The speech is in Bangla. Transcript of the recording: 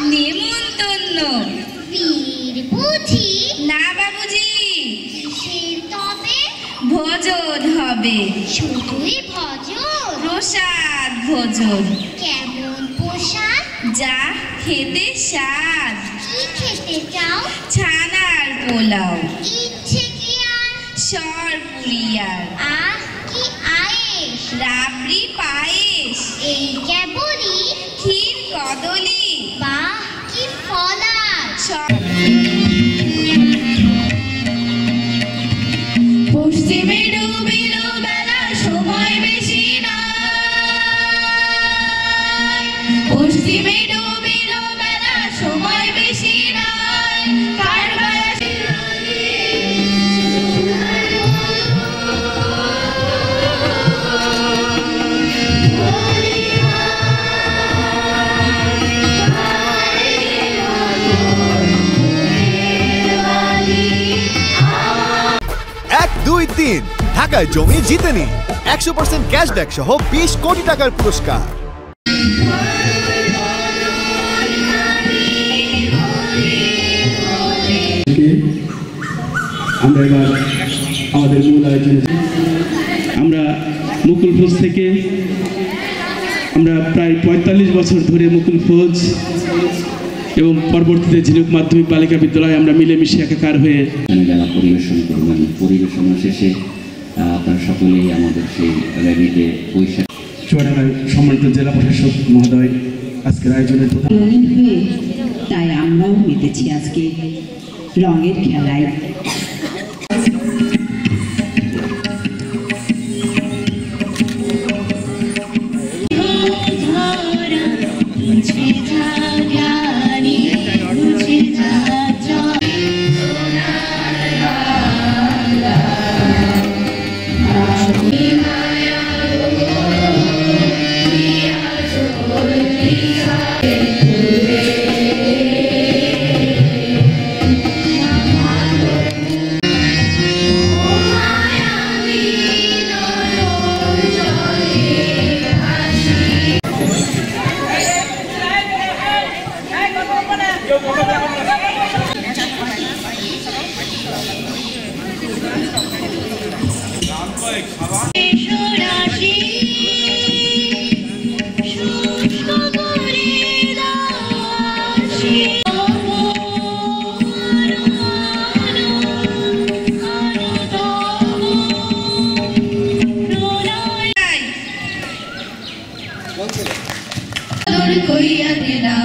নেমন্তন্ন বীর বুঝি না বাবুজি। কিসের তবে? ভোজন হবে। শুধুই ভজন? প্রসাদ ভোজন। কেমন পোশাক যা খেতে স্বাদ। কি খেতে চাও? ছানার পোলাও। ইচ্ছে কি আর? সর পুরিয়ার। আহ কি আয়েস রাবড়ি পশ্চিমে ডুবিল বেলা সময় বেশি নাই পশ্চিমে দুই তিন ঢাকায় জমি জিতে নিন একশো পার্সেন্ট ক্যাশব্যাক সহ বিশ কোটি টাকার পুরস্কার। আমরা এবার আমাদের মূল আমরা মুকুল থেকে, আমরা প্রায় পঁয়তাল্লিশ বছর ধরে মুকুল ফৌজ এবং পরবর্তীতে ঝিনুক মাধ্যমিক বালিকা বিদ্যালয়ে আমরা মিলেমিশে একাকার হয়ে যারা পরিবেশন করবেন পরিবেশনা শেষে আপনারা সকলেই আমাদের সেই র্যালিতে পয়সা চুয়াডাঙ্গার সম্মানিত জেলা প্রশাসক মহোদয় আজকের আয়োজনের তাই আমরাও মেতেছি আজকে রঙের খেলায়। শুষ্ক কইয়া দিলা